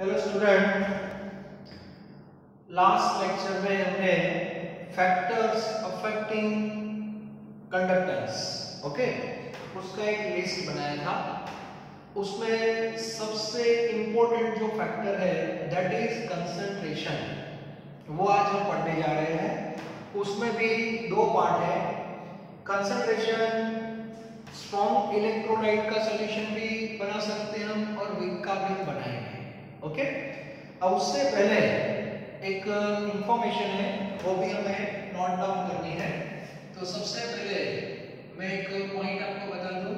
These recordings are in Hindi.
हेलो स्टूडेंट लास्ट लेक्चर में हमने फैक्टर्स अफेक्टिंग कंडक्टेंस ओके उसका एक लिस्ट बनाया था। उसमें सबसे इंपॉर्टेंट जो फैक्टर है दैट इज़ कंसंट्रेशन वो आज हम पढ़ने जा रहे हैं। उसमें भी दो पार्ट है। कंसंट्रेशन स्ट्रॉन्ग इलेक्ट्रोलाइट का सोल्यूशन भी बना सकते हैं हम और वीक का भी बनाएँगे। ओके अब उससे पहले एक इंफॉर्मेशन है वो भी हमें नोट डाउन करनी है। तो सबसे पहले मैं एक पॉइंट आपको बता दूँ।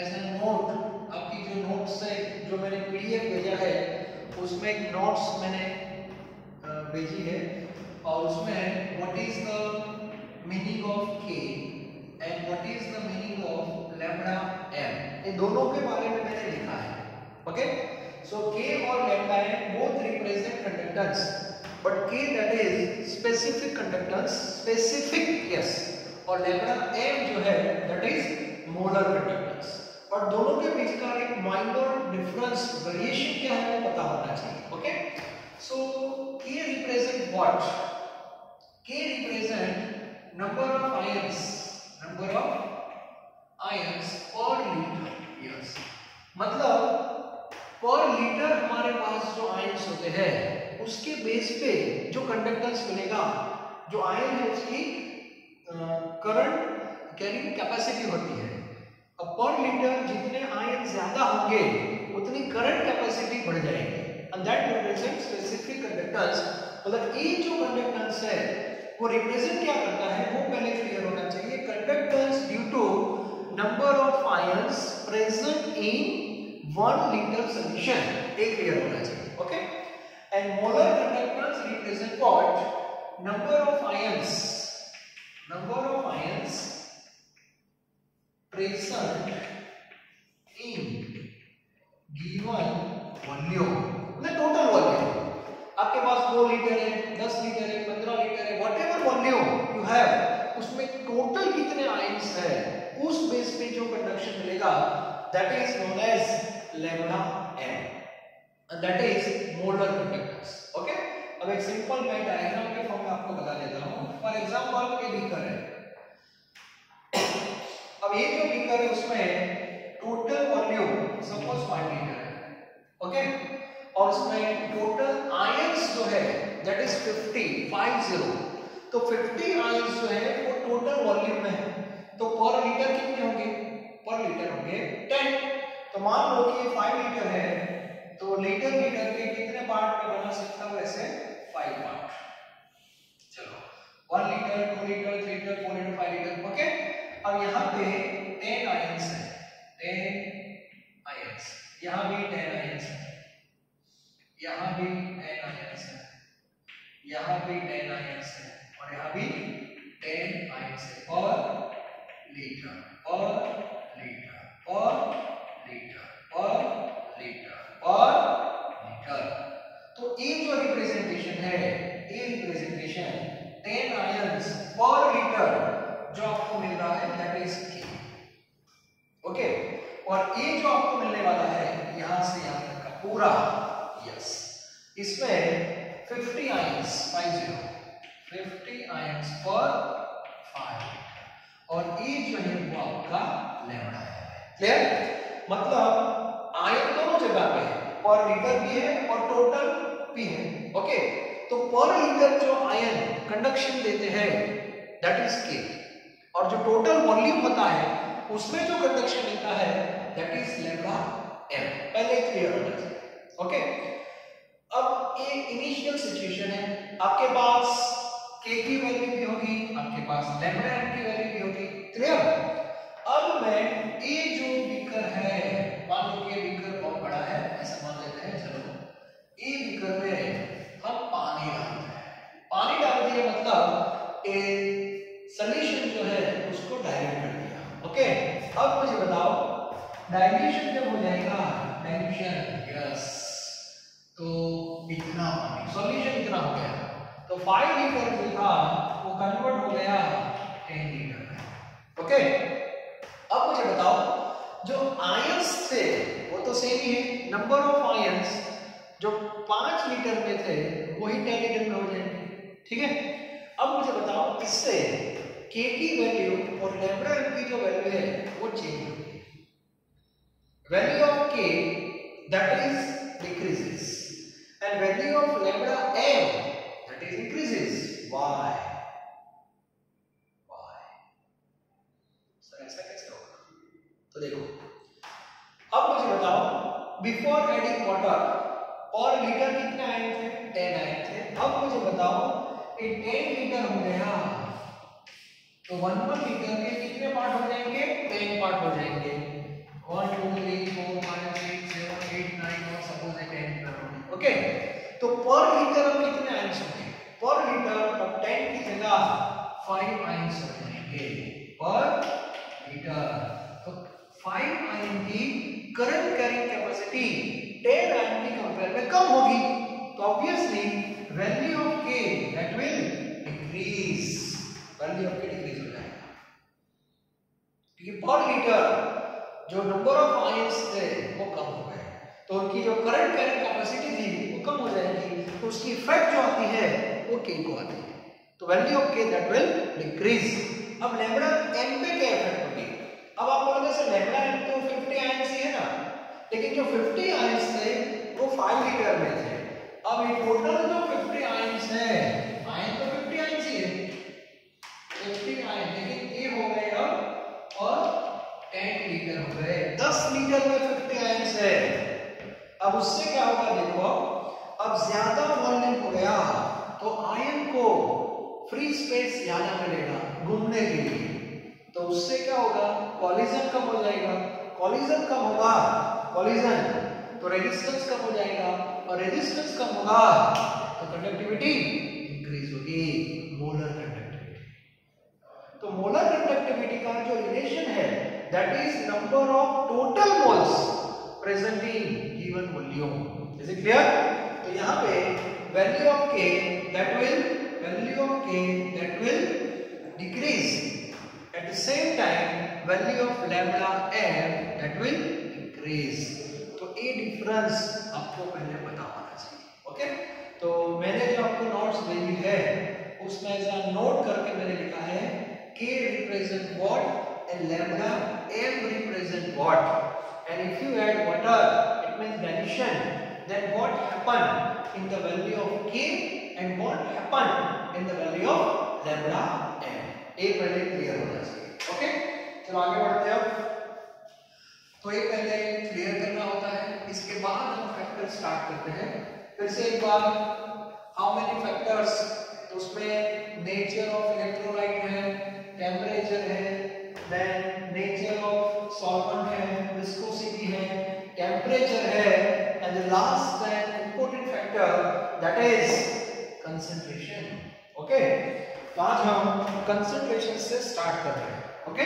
एज ए नोट आपकी जो नोट्स है, जो मैंने पीडीएफ भेजा है, उसमें एक नोट्स मैंने भेजी है। और उसमें what is the meaning of K and what is the meaning of lambda M ये दोनों के बारे में मैंने लिखा है। Okay okay? So K or lambda n both represent conductance, but K that is specific conductance, specific yes, और lambda m जो है that is molar conductance. और दोनों के बीच का एक माइनर डिफरेंस वेरिएशन क्या है वो पता होना चाहिए okay so K represent what? K represent number of ions, number of ions per liter. Yes. मतलब पर लीटर हमारे पास जो आयंस होते हैं, उसके बेस पे जो कंडक्टेंस मिलेगा, जो आयन है उसकी करंट कैरिंग कैपेसिटी होती है। अब पर लीटर जितने आयन ज़्यादा होंगे, उतनी करंट कैपेसिटी बढ़ जाएगी। And that represent specific conductance मतलब ये जो कंडक्टेंस है, वो रिप्रेजेंट क्या करता है, वो पहले क्लियर होना चाहिए। Conductance due to number of ions present in one litre solution एक क्लियर होना चाहिए okay and molar conductance represent what number of ions number of ions present in given volume मतलब टोटल वॉल्यूम आपके पास दो लीटर है, दस लीटर है, पंद्रह लीटर है whatever volume you have उसमें टोटल कितने आयंस है? उस बेस पे जो कंडक्शन मिलेगा that is known as lambda m and that is molar conductance okay? अब एक सिंपल मैं डायग्राम के फॉर्म में आपको बता देता हूँ। फॉर एग्जांपल ये बीकर है। अब ये जो बीकर है, उसमें टोटल वॉल्यूम सपोज़ 5 लीटर है ओके और उसमें टोटल आयंस जो है दैट इज़ 50 50 तो 50 आयंस जो है, वो टोटल वॉल्यूम में है। तो पर लीटर कितने होंगे? पर लीटर होंगे 10 तो मान लो कि ये 5 लीटर है तो लीटर लीटर के कितने पार्ट में बना सकता हूँ ऐसे 5 पार्ट चलो 1 litre 2 litre 3 litre 4 litre 5 litre okay अब यहाँ पे 10 आयंस है 10 आयंस यहाँ भी 10 आयंस है, यहाँ भी 10 आयंस है, यहाँ भी 10 आयंस है, और यहाँ भी 10 आयंस है और लीटर और लीटर और पर लीटर पर लीटर तो ये जो रिप्रेजेंटेशन है ये रिप्रेजेंटेशन 10 आयंस पर लीटर जो आपको मिल रहा है दैट इज़ के ओके और ये जो आपको मिलने वाला है यहाँ से यहाँ तक का पूरा यस इसमें 50 आयंस 50 50 आयंस पर 5 और ये जो है वो आपका लैम्डा है। क्लियर मतलब आयन दोनों जगह पे है। पर लीटर भी है और टोटल भी है। ओके तो पर लीटर जो आयन कंडक्शन देते हैं दैट इज़ के और जो टोटल वॉल्यूम होता है, उसमें जो कंडक्शन देता है दैट इज़ लैम्डा एम पहले क्लियर होना चाहिए ओके अब ये इनिशियल सिचुएशन है। आपके पास के की वैल्यू भी होगी, आपके पास लैम्डा एम की वैल्यू भी होगी। क्लियर अब मैं ये जो बीकर है मान लो कि बीकर बहुत बड़ा है, ऐसा मान लेते हैं, चलो। ये बीकर में हम पानी डालते हैं। पानी डाल दिया मतलब ए सॉल्यूशन जो है, उसको डाइल्यूट कर दिया। ओके? अब मुझे बताओ डाइल्यूशन जब हो जाएगा डाइल्यूशन यस तो इतना पानी सॉल्यूशन इतना हो गया। तो 5 लीटर जो था, वो कन्वर्ट हो गया 10 लीटर ओके? अब मुझे बताओ जो आयंस थे, वो तो सेम ही है नंबर ऑफ़ आयंस जो पाँच लीटर में थे, वही टेन लीटर में हो जाएँगे, ठीक है? अब मुझे बताओ, इससे के की वैल्यू और एम की जो वैल्यू है, वो चेंज होगी value of K that is decreases and value of lambda M that is increases why why sir ऐसा कैसे होगा तो देखो। अब मुझे बताओ बिफोर एडिंग वाटर और लीटर कितने आए थे? टेन आए थे। अब मुझे बताओ कि टेन लीटर हो गया। तो वन वन लीटर के कितने पार्ट हो जाएँगे? टेन पार्ट हो जाएँगे। One two three four five six seven eight nine और सपोज़ टेन लीटर होंगे ओके तो पर लीटर अब कितने आयंस होंगे पर लीटर अब टेन की जगह फाइव आयंस हो जाएँगे पर लीटर फाइव आयन की करंट कैरिंग कैपेसिटी 10 आयन की कंपेयर में कम होगी। तो obviously value of K that will decrease value of K decrease हो जाएगा। क्योंकि पर लीटर जो नंबर ऑफ़ आयंस थे, वो कम हो गए। तो उनकी जो करंट कैरिंग कैपेसिटी थी, वो कम हो जाएगी। तो उसकी इफ़ेक्ट जो आती है, वो के को आती है। तो value of K that will decrease अब लैम्बडा एम पे क्या इफ़ेक्ट होगी? अब आप बोलोगे सर लैम्बडा एम तो 50 आयंस ही है ना? लेकिन जो 50 आयंस थे, वो 5 लीटर में थे। अब ये टोटल जो 50 आयंस है आयन तो 50 आयंस ही है। 50 आयन लेकिन ये हो गए अब, और 10 लीटर हो गए। 10 लीटर में 50 आयंस है। अब उससे क्या होगा देखो अब ज़्यादा वॉल्यूम हो गया तो आयन को फ्री स्पेस ज़्यादा मिलेगा घूमने के लिए। तो उससे क्या होगा? कॉलिजन कम हो जाएगा। कॉलिजन कम होगा। कॉलिजन तो रेजिस्टेंस कम हो जाएगा। और रेजिस्टेंस कम होगा तो कंडक्टिविटी इंक्रीज होगी। मोलर कंडक्टिविटी तो मोलर कंडक्टिविटी का जो रिलेशन है that is number of total moles present in given volume is it clear तो यहाँ पे value of K that will value of K that will decrease at the same time value of lambda m that will increase तो ये डिफरेंस आपको पहले पता होना चाहिए ओके तो मैंने जो आपको नोट्स भेजी है उसमें ऐसा नोट करके मैंने लिखा है k represent what and lambda m represent what and if you add water it means dilution then what happen in the value of k and what happen in the value of lambda ये पहले क्लियर होना चाहिए ओके चलो आगे बढ़ते हैं तो ये पहले क्लियर करना होता है, इसके बाद हम फैक्टर स्टार्ट करते हैं। फिर से एक बार हाउ मेनी फैक्टर्स तो उसमें नेचर ऑफ़ इलेक्ट्रोलाइट है टेम्परेचर है देन नेचर ऑफ़ सॉल्वेंट है विस्कोसिटी है टेम्परेचर है and the last and important factor that is concentration okay तो आज हम कंसंट्रेशन से स्टार्ट कर रहे हैं ओके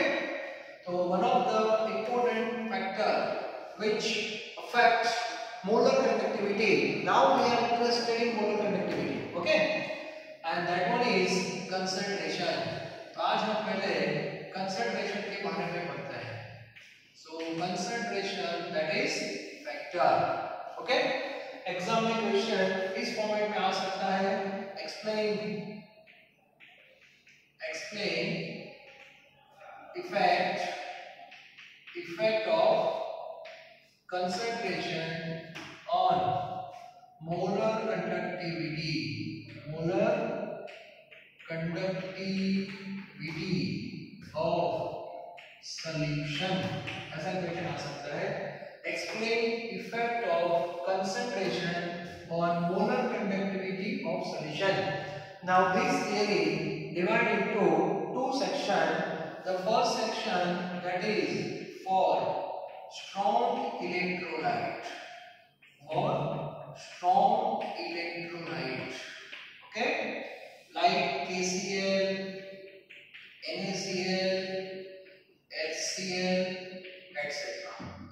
तो one of the important factor which affect molar conductivity now we are interested in molar conductivity okay and that one is concentration तो आज हम पहले कंसंट्रेशन के बारे में पढ़ते हैं। So concentration that is factor okay exam में क्वेश्चन इस फॉर्मेट में आ सकता है। Explain explain effect effect of concentration on molar conductivity molar conductivity of solution ऐसा क्वेश्चन आ सकता है explain effect of concentration on molar conductivity of solution now this theory divided into two sections. The first section that is for strong electrolyte or strong electrolyte. Okay, like KCl, NaCl, HCl, etc.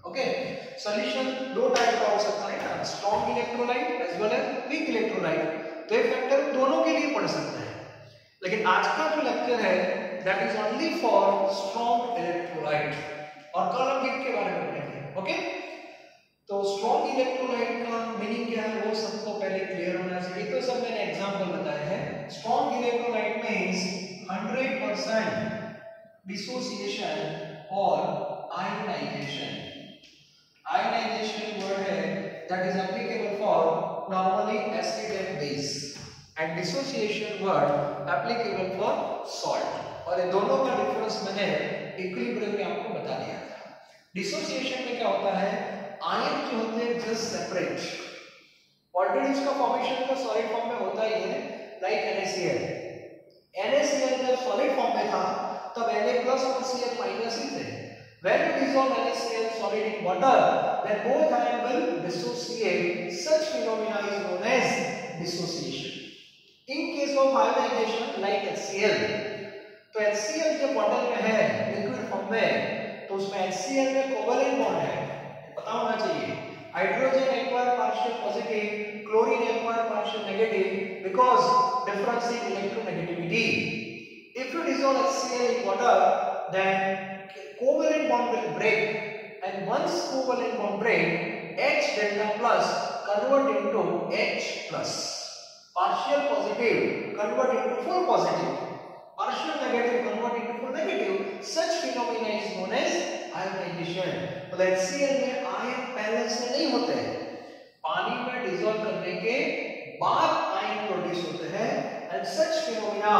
Okay, solution दो टाइप का हो सकता है ना strong electrolyte as well as weak electrolyte तो ये फैक्टर दोनों के लिए पढ़ सकते हैं लेकिन आज का जो लेक्चर है that is only for strong electrolyte और कॉलम गिफ्ट के बारे में पढ़ेंगे ओके तो स्ट्रॉन्ग इलेक्ट्रोलाइट का मीनिंग क्या है, वो सबको पहले क्लियर होना चाहिए। तो सब मैंने एग्जांपल बताया है। स्ट्रॉन्ग इलेक्ट्रोलाइट मींस 100% डिसोसिएशन और आयोनाइजेशन आयोनाइजेशन वर्ड है that is applicable for normally acid and base and dissociation word applicable for salt और ये दोनों का डिफरेंस मैंने इक्विलिब्रियम में आपको बता दिया था। डिसोसिएशन में क्या होता है? आयन जो होते हैं जस्ट सेपरेट ऑलरेडी इसका फॉर्मेशन तो सॉलिड फॉर्म में होता ही है लाइक NaCl NaCl जब सॉलिड फॉर्म में था, तब Na और Cl ही थे. When you dissolve NaCl solid in water, then both ion will dissociate. Such phenomena is known as dissociation. In case of ionization like HCl तो HCl जब बॉटल में है लिक्विड फॉर्म में तो उसमें HCl में कोवलेंट बॉन्ड है पता होना चाहिए hydrogen acquire partial positive chlorine acquire partial negative because difference in electronegativity if you dissolve HCl in water then covalent bond will break and once covalent bond break H delta plus convert into H plus partial positive convert into full positive partial negative convert into full negative such phenomena is known as ionization तो HCl में आयन पहले से नहीं होते हैं पानी में डिसॉल्व करने के बाद आयन प्रोड्यूस होते हैं and such phenomena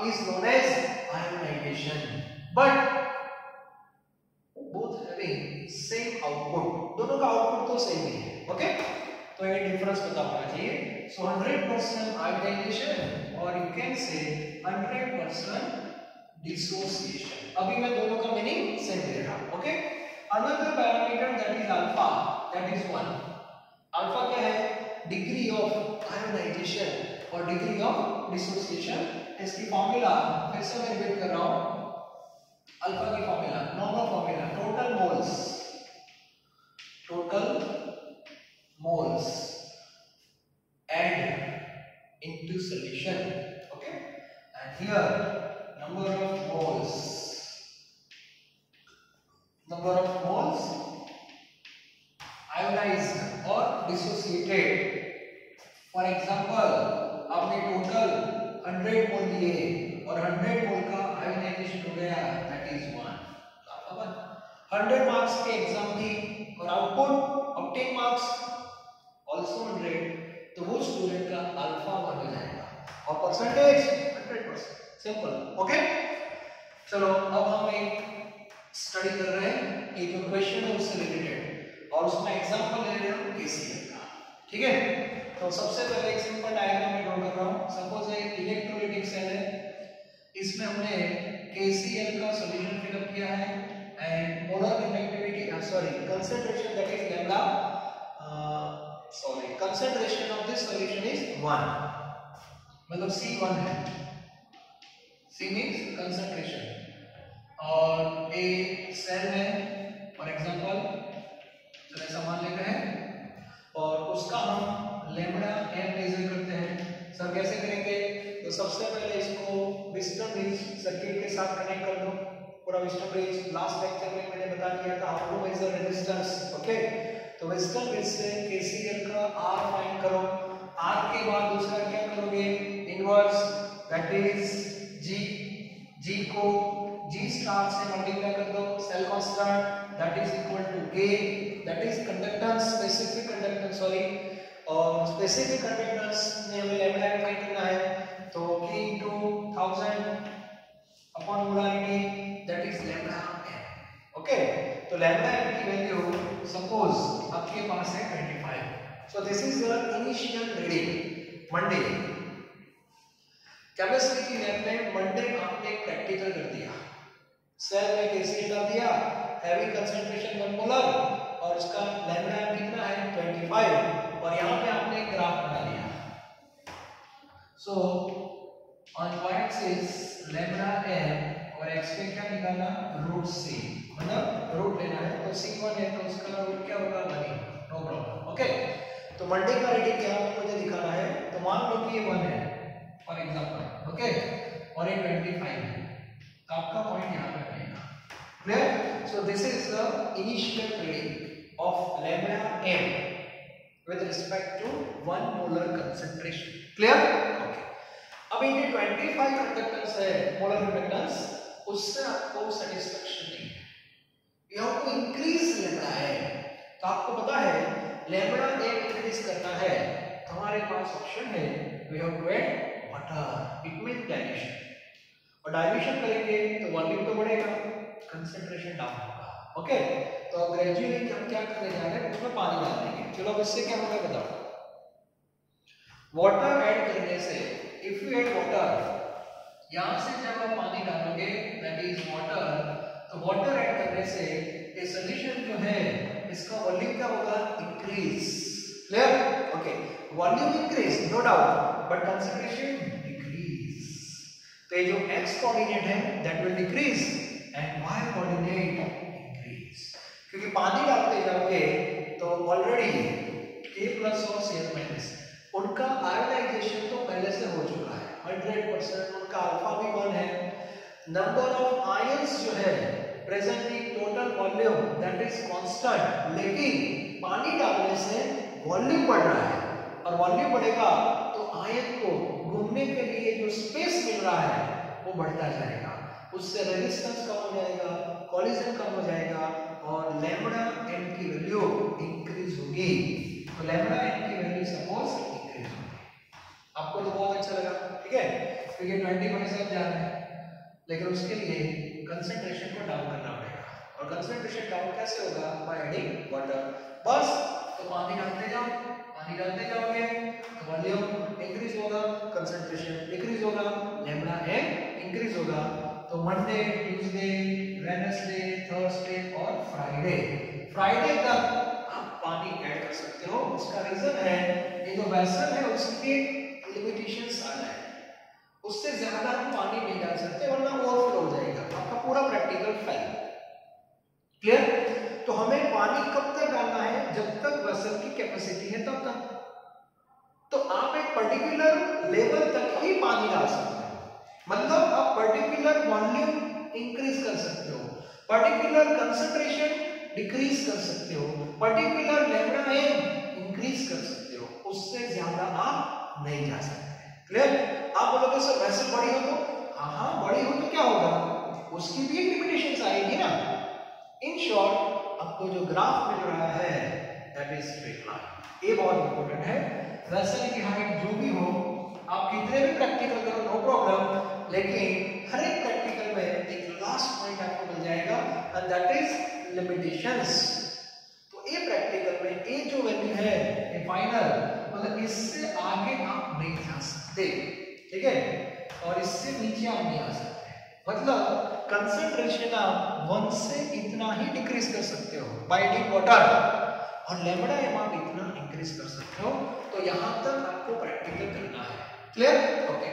is known as ionization but both having same output दोनों का आउटपुट तो सेम ही है ओके तो ये डिफरेंस पता होना चाहिए। सो 100% आयोनाइजेशन और यू कैन से 100% डिसोसिएशन अभी मैं दोनों का मीनिंग सेम दे रहा हूँ okay another parameter that is alpha, that is 1 alpha क्या है? डिग्री ऑफ़ आयोनाइजेशन और डिग्री ऑफ़ डिसोसिएशन इसकी फार्मूला फिर से मैं रिपीट कर रहा हूँ। अल्फ़ा की formula normal formula total moles total moles add into solution okay and here number of moles number of moles ionized or dissociated for example आपने टोटल 100 मोल दिए और 100 मोल का आयोनाइजेशन हो गया दैट इज़ 1 तो आपका 100 मार्क्स के एग्ज़ाम थी और आउटपुट अब 10 मार्क्स आल्सो 100 तो वो स्टूडेंट का अल्फ़ा 1 हो जाएगा। और परसेंटेज 100% सिंपल ओके चलो अब हम एक स्टडी कर रहे हैं एक जो क्वेश्चन है उससे रिलेटेड और उसमें एग्जांपल ले रहे हैं केसीएल का। ठीक है? तो सबसे पहले एक सिंपल डायग्राम में ड्रॉ कर रहा हूँ। सपोज़ एक इलेक्ट्रोलाइटिक सेल है। इसमें हमने KCl का सॉल्यूशन फिलअप किया है and molar conductivity sorry concentration that is lambda sorry concentration of this solution is 1 मतलब C1 है। C मींस कंसंट्रेशन और ए सेल है फॉर एग्जांपल चलिए सामान लेते हैं। और उसका हम लेमड़ा एम मेजर करते हैं। सर कैसे करेंगे? तो सबसे पहले इसको विस्टन ब्रिज सर्किट के साथ कनेक्ट कर दो। पूरा विस्टन ब्रिज लास्ट लेक्चर में मैंने बता दिया था how to measure resistance okay तो विस्टन ब्रिज से केसीएल का आर फाइंड करो। आर के बाद दूसरा क्या करोगे? Inverse that is G G को जी स्टार से मल्टीप्लाई कर दो cell constant that is equal to K that is conductance specific conductance sorry और स्पेसिफिक कंडक्टेंस में हमें लैम्डा फाइंड करना है तो k into 1000 upon molarity that is lambda okay तो लैम्डा m की वैल्यू सपोज़ आपके पास है 25 so this is the initial reading Monday chemistry की लैब में मंडे आपने प्रैक्टिकल कर दिया. सेल में केसीएल डाल दिया हैवी कंसंट्रेशन 1 मोलर और उसका लैम्डा m कितना है? 25 और यहाँ पे आपने एक ग्राफ बना लिया. So on y axis lambda m और x पे क्या निकालना रूट c. मतलब रूट लेना है तो c1 है तो उसका रूट क्या होगा? 1 नो प्रॉब्लम ओके तो मंडे का रीडिंग यहाँ पे मुझे दिखाना है? तो मान लो कि ये 1 है फॉर एग्जांपल ओके और ये 25 है. तो आपका पॉइंट यहाँ पे बनेगा clear so this is the initial reading of lambda m with respect to one molar concentration. Clear? Okay. अब ये 25 कंडक्टेंस है मोलर कंडक्टेंस उससे आपको सेटिस्फेक्शन नहीं है ये आपको इंक्रीज लग रहा है तो आपको पता है लैम्बडा एक इंक्रीज करना है। हमारे पास ऑप्शन है we have to add water it mean dilution और डाइल्यूशन करेंगे तो वॉल्यूम तो बढ़ेगा कंसंट्रेशन डाउन होगा। ओके तो अब ग्रेजुअली हम क्या करने जा रहे हैं, उसमें पानी डाल देंगे। चलो, अब इससे क्या होगा बताओ। वाटर ऐड करने से इफ़ यू ऐड वाटर यहाँ से जब आप पानी डालोगे दैट इज़ वाटर तो वाटर ऐड करने से, ये सॉल्यूशन जो है इसका वॉल्यूम क्या होगा? Increase clear okay volume increase no doubt but concentration decrease तो ये जो x कोऑर्डिनेट है that will decrease and y coordinate increase क्योंकि पानी डालते जाओगे तो ऑलरेडी a प्लस और Cl माइनस उनका आयोनाइजेशन तो पहले से हो चुका है. 100% उनका अल्फ़ा भी 1 है. नंबर ऑफ़ आयंस जो है present in total volume that is constant लेकिन पानी डालने से वॉल्यूम बढ़ रहा है। और वॉल्यूम बढ़ेगा तो आयन को घूमने के लिए जो स्पेस मिल रहा है, वो बढ़ता जाएगा। उससे रेजिस्टेंस कम हो जाएगा कॉलिजन कम हो जाएगा और लैम्बडा एन की वैल्यू इंक्रीज होगी। तो लैम्बडा एन की वैल्यू सपोज़ इंक्रीज होगी। आपको तो बहुत अच्छा लगा, ठीक है? तो ये 20 पॉइंट सब जा रहे हैं। लेकिन उसके लिए कंसंट्रेशन को डाउन करना कंसंट्रेशन डाउन कैसे होगा? बाय एडिंग वाटर बस तो पानी डालते जाओ, पानी डालते जाओगे तो वॉल्यूम इंक्रीज होगा कंसंट्रेशन डिक्रीज होगा लैम्बडा एन इंक्रीज होगा तो मंडे ट्यूसडे वेडनेसडे थर्सडे और फ्राइडे फ्राइडे तक आप पानी ऐड कर सकते हो, उसका रीजन है, ये जो वेसल है, उसके लिमिटेशंस आ जाए। उससे ज़्यादा पानी नहीं डाल सकते, वरना ओवरफ्लो हो जाएगा। आपका पूरा प्रैक्टिकल फेल क्लियर तो हमें पानी कब तक डालना है? जब तक वेसल की कैपेसिटी है तब तक। तो आप एक पर्टिकुलर लेवल तक ही पानी डाल सकते हो। मतलब आप पर्टिकुलर वॉल्यूम इंक्रीज कर सकते हो। पर्टिकुलर कंसंट्रेशन डिक्रीज कर सकते हो। पर्टिकुलर एन इंक्रीज कर सकते हो। उससे ज़्यादा आप नहीं जा सकते। क्लियर आप बोलोगे, सर वैसे बड़ी हो तो? हाँ हाँ बड़ी हो तो क्या होगा? उसकी भी एक लिमिटेशंस आएगी ना। इन शॉर्ट आपको जो ग्राफ मिल रहा है दैट इज़ स्ट्रेट लाइन ये बहुत इंपॉर्टेंट है। वैसे की हाइट जो भी हो, आप कितने भी प्रैक्टिकल करो नो प्रॉब्लम लेकिन हर एक प्रैक्टिकल में एक लास्ट पॉइंट आपको मिल जाएगा एंड दैट इज़ लिमिटेशंस तो ये प्रैक्टिकल में ये जो वैल्यू है, ये फाइनल मतलब इससे आगे आप नहीं जा सकते, ठीक है? और इससे नीचे आप नहीं आ सकते। मतलब कंसंट्रेशन आप वन से इतना ही डिक्रीज कर सकते हो बाय एडिंग वाटर और लेमडा एम आप इतना इंक्रीज कर सकते हो तो यहाँ तक आपको प्रैक्टिकल करना है। क्लियर ओके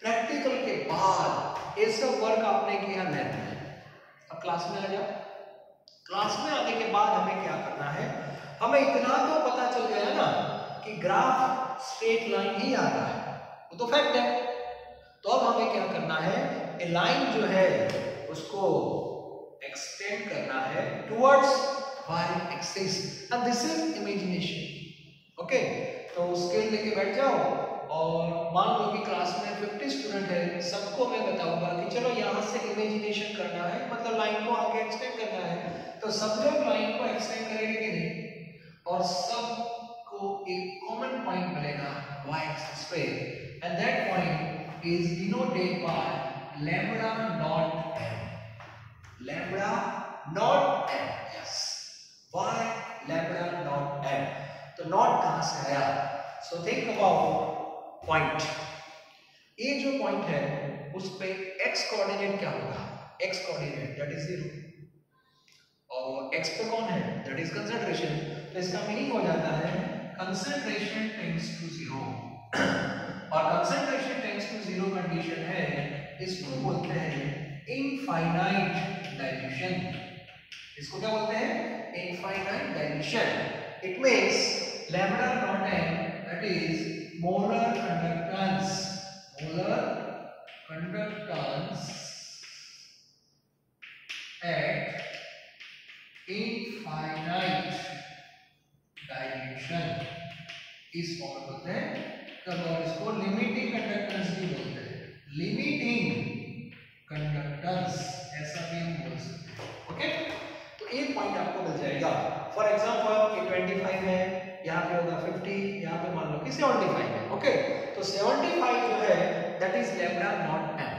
प्रैक्टिकल के बाद ये सब वर्क आपने किया लैब में। अब क्लास में आ जाओ। क्लास में आने के बाद हमें क्या करना है? हमें इतना तो पता चल गया ना कि ग्राफ स्ट्रेट लाइन ही आ रहा है। वो तो फैक्ट है। तो अब हमें क्या करना है? लाइन जो है, उसको एक्सटेंड करना है towards Y axis and this is imagination okay तो स्केल लेके बैठ जाओ और मान लो कि क्लास में 50 स्टूडेंट है, सबको मैं बताऊँगा कि चलो यहाँ से इमेजिनेशन करना है मतलब लाइन को आगे एक्सटेंड करना है। तो सब लोग लाइन को एक्सटेंड करेंगे कि नहीं? और सबको एक कॉमन पॉइंट मिलेगा y एक्सिस पे। And that point is denoted by lambda naught m lambda naught m yes y lambda naught m तो नॉट कहाँ से आया? सो थिंक अबाउट पॉइंट ये जो पॉइंट है, उस पे x कोऑर्डिनेट क्या होगा? x coordinate that is zero और x पे कौन है? दैट इज़ कंसंट्रेशन तो इसका मीनिंग हो जाता है कंसंट्रेशन टेंड्स टू ज़ीरो और concentration tends to zero condition है इसको बोलते हैं इनफाइनाइट डाइल्यूशन इसको क्या बोलते हैं? Infinite dilution it means lambda naught m that is molar conductance. Molar conductance at infinite इस फॉर्म में बोलते हैं? कब और इसको लिमिटिंग कंडक्टेंस भी बोलते हैं। लिमिटिंग कंडक्टेंस ऐसा भी हम बोल सकते हैं। ओके तो एक पॉइंट आपको मिल जाएगा। फॉर एग्जांपल ये 25 है, यहाँ पे होगा 50 यहाँ पे मान लो कि 75 है। ओके तो 75 जो है that is lambda naught M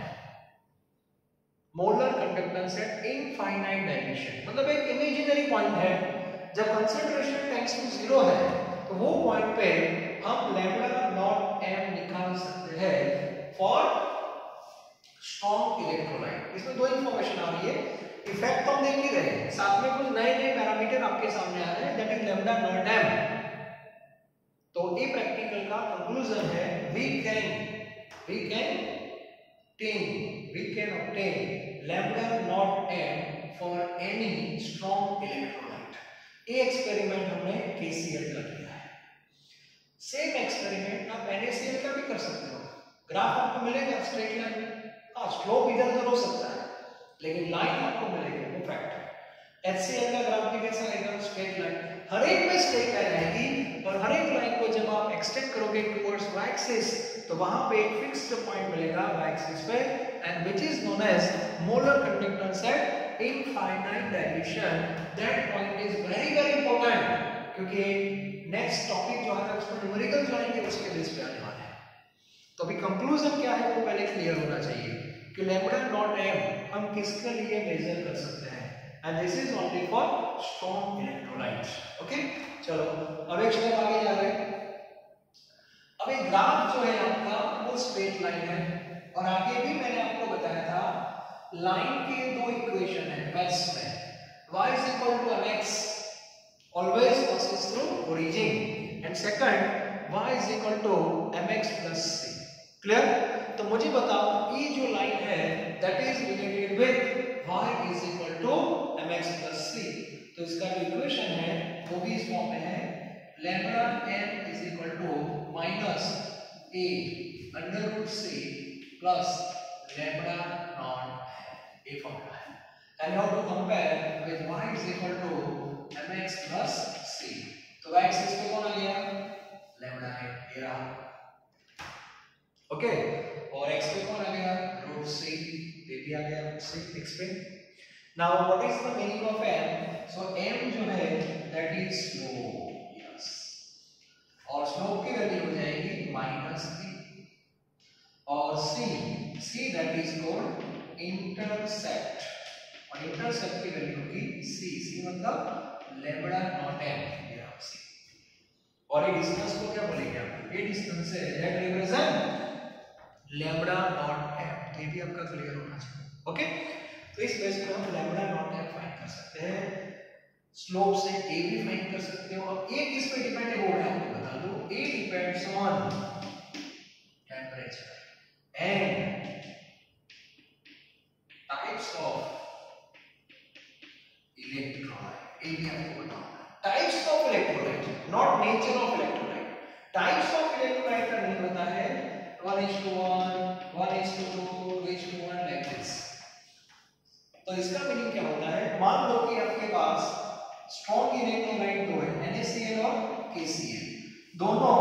molar conductance at infinite dimension मतलब एक इमेजिनरी पॉइंट है। जब कंसंट्रेशन टेंड्स टू ज़ीरो है तो वो पॉइंट पे हम लैम्डा नॉट एम निकाल सकते हैं फॉर स्ट्रॉन्ग इलेक्ट्रोलाइट इसमें दो इंफॉर्मेशन आ रही है। इफ़ेक्ट तो हम देख ही रहे हैं। साथ में कुछ नए नए पैरामीटर आपके सामने आ रहे हैं that is lambda naught M तो ये प्रैक्टिकल का कंक्लूजन है we can we can ten we can obtain lambda naught M for any strong electrolyte ये एक्सपेरिमेंट हमने केसीएल का किया सेम एक्सपेरिमेंट आप NaCl का भी कर सकते हो। ग्राफ आपको मिलेगा स्ट्रेट लाइन हाँ स्लोप इधर उधर हो सकता है, लेकिन लाइन आपको मिलेगी, वो फैक्ट है HCl का ग्राफ भी कैसा रहेगा स्ट्रेट लाइन हर एक में स्ट्रेट लाइन रहेगी और हर एक लाइन को जब आप एक्सटेंड करोगे टुवर्ड्स y एक्सिस तो वहाँ पे एक फिक्स्ड पॉइंट मिलेगा y एक्सिस पे and which is known as molar conductance at infinite dimension that point is very very important क्योंकि नेक्स्ट टॉपिक जो है उसमें न्यूमेरिकल जो आएँगे उसके बेस पे आने वाले हैं। तो अभी कंक्लूजन क्या है, वो पहले क्लियर होना चाहिए। कि लैम्डा नॉट एम हम किसके लिए मेजर कर सकते हैं? And this is only for strong electrolyte okay चलो, अब एक स्टेप आगे जा रहे हैं। अब एक ग्राफ जो है आपका, वो स्ट्रेट लाइन है। और आगे भी मैंने आपको बताया था लाइन के दो इक्वेशन है मैथ्स में। Y is equal to mx, always passes through origin. And second, y is equal to mx plus c. clear तो मुझे बताओ ये जो लाइन है that is related with y is equal to mx plus c तो इसका जो इक्वेशन है वो भी इस फॉर्म में है lambda n is equal to minus a under root c plus lambda not a formula and you to compare with y is equal to mx plus c तो एक्सिस पे कौन आ गया लैम्डा है ये रहा ओके और x पे कौन आ गया? रूट c ये भी आ गया रूट c x पे now what is the meaning of m? So m जो है दैट इज़ स्लोप यस और स्लोप की वैल्यू हो जाएगी माइनस b और c c that is called intercept और इंटरसेप्ट की वैल्यू होगी c c मतलब लैम्बडा नॉट सी और ये डिस्टेंस को क्या बोलेंगे आप? ये डिस्टेंस है that represent lambda naught M ये भी आपका क्लियर होना चाहिए। ओके तो इस बेस पे हम लैम्बडा नॉट एम फाइंड कर सकते हैं। स्लोप से ए भी फाइंड कर सकते हो। और ए किस पे डिपेंड हो रहा है? बता दो। A depends on temperature and types of electron ये भी आपको बताऊँगा types of electrolyte not nature of electrolyte types of electrolyte का नहीं पता है। 1 is to 1 1 is to 2 2 is to 1 like this. तो इसका मीनिंग क्या होता है? मान लो कि आपके पास स्ट्रॉन्ग इलेक्ट्रोलाइट दो है NaCl और KCl दोनों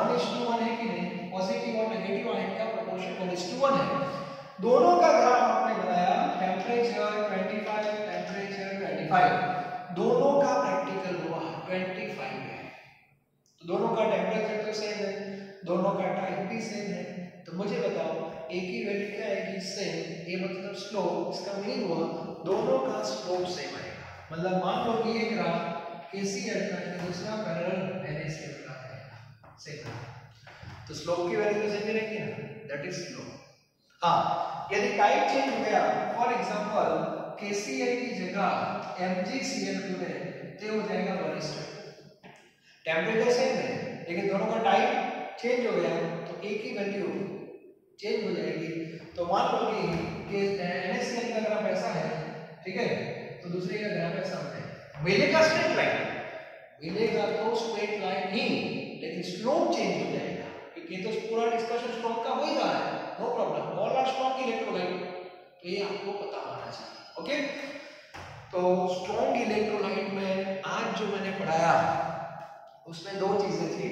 1 is to 1 है कि नहीं? पॉजिटिव और नेगेटिव आयन का प्रोपोर्शन 1 is to 1 है। दोनों का ग्राफ आपने बनाया टेंपरेचर 25 टेंपरेचर 25 दोनों का प्रैक्टिकल हुआ 25 है। तो दोनों का टेम्परेचर तो सेम है। दोनों का टाइप भी सेम है। तो मुझे बताओ ए की वैल्यू क्या आएगी सेम ए मतलब स्लोप इसका मीनिंग हुआ, दोनों का स्लोप सेम आएगा। मतलब मान लो कि एक ग्राफ केसीएल का है दूसरा पैरेलल एनएसीएल का है। सेम तो स्लोप की वैल्यू सेम रहेगी ना दैट इज़ स्लोप हाँ यदि टाइप चेंज हो गया फॉर एग्जांपल KCl की जगह MgCl ले तो हो जाएगा 1 टेम्परेचर सेम है, लेकिन दोनों का टाइप चेंज हो गया तो एक ही वैल्यू चेंज हो जाएगी। तो मान लो कि NaCl का ग्राफ ऐसा है, ठीक है? तो दूसरे का ग्राफ ऐसा होता है मिलेगा स्ट्रेट लाइन मिलेगा तो स्ट्रेट लाइन ही लेकिन स्लोप चेंज हो जाएगा। क्योंकि तो पूरा डिस्कशन स्ट्रॉन्ग का हो। ही रहा है no problem all are strong electrolyte तो ये आपको पता होना चाहिए। ओके तो स्ट्रॉन्ग इलेक्ट्रोलाइट में आज जो मैंने पढ़ाया, उसमें दो चीज़ें थी।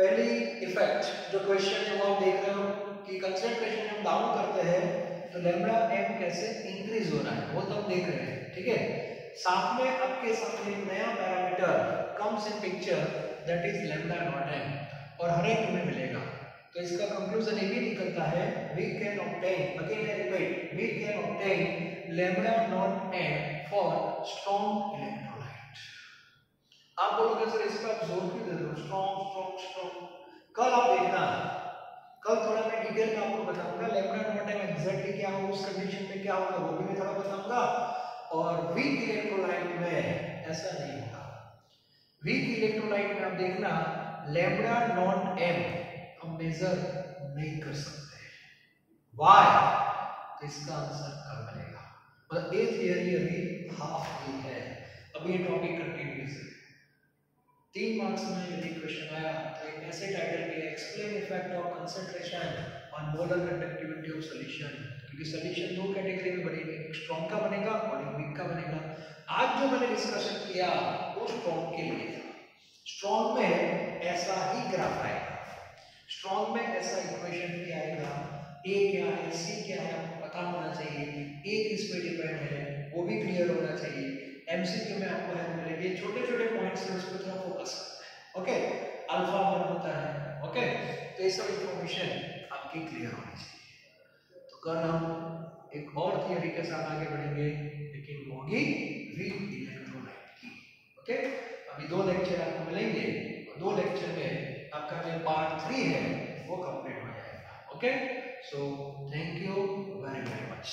पहली इफ़ेक्ट जो क्वेश्चन है वो आप देख रहे हो कि कंसंट्रेशन हम डाउन करते हैं तो लैम्डा एम कैसे इंक्रीज हो रहा है, वो तो हम देख रहे हैं, ठीक है? साथ में आपके सामने नया parameter comes in picture that is lambda not M और हर एक में मिलेगा। तो इसका कंक्लूजन ये भी निकलता है we can obtain again I repeat we can obtain lambda not M for strong electrolyte आप बोलोगे सर इस पर आप ज़ोर क्यों दे रहे हो? स्ट्रॉन्ग स्ट्रॉन्ग स्ट्रॉन्ग कल आप देखना। कल थोड़ा मैं डिटेल में आपको बताऊँगा लैम्डा नॉट एम एग्जैक्टली क्या होगा उस कंडीशन में क्या होगा वो भी मैं थोड़ा बताऊँगा। और वीक इलेक्ट्रोलाइट में ऐसा नहीं होगा। वीक इलेक्ट्रोलाइट में आप देखना लैम्डा नॉट एम हम मेजर नहीं कर सकते। वाई तो इसका आंसर कब बनेगा मतलब ए थियरी अभी हाफ़ ही है। अभी ये टॉपिक कंटिन्यूस है तीन मार्क्स में यदि क्वेश्चन आया। तो एक ऐसे टाइटल पे explain effect of concentration on molar conductivity of solution क्योंकि सॉल्यूशन दो कैटेगरी में बनेगी, एक स्ट्रॉन्ग का बनेगा और एक वीक का बनेगा। आज जो मैंने डिस्कशन किया, वो स्ट्रॉन्ग के लिए था। स्ट्रॉन्ग में ऐसा ही ग्राफ आएगा। स्ट्रॉन्ग में ऐसा इक्वेशन भी आएगा। ए क्या है? सी क्या है? आपको पता होना चाहिए। ए किस पे डिपेंड है? वो भी क्लियर होना चाहिए। एमसीक्यू में आपको हेल्प मिलेगी। छोटे छोटे पॉइंट्स हैं उस पर थोड़ा फोकस ओके अल्फ़ा वन होता है। ओके तो ये सब इंफॉर्मेशन आपकी क्लियर होनी चाहिए। तो कल हम एक और थियरी के साथ आगे बढ़ेंगे, लेकिन होगी वीक इलेक्ट्रोलाइट की। ओके अभी दो लेक्चर आपको मिलेंगे, और दो लेक्चर में आपका जो पार्ट थ्री है, वो कंप्लीट हो जाएगा। Okay so thank you very very much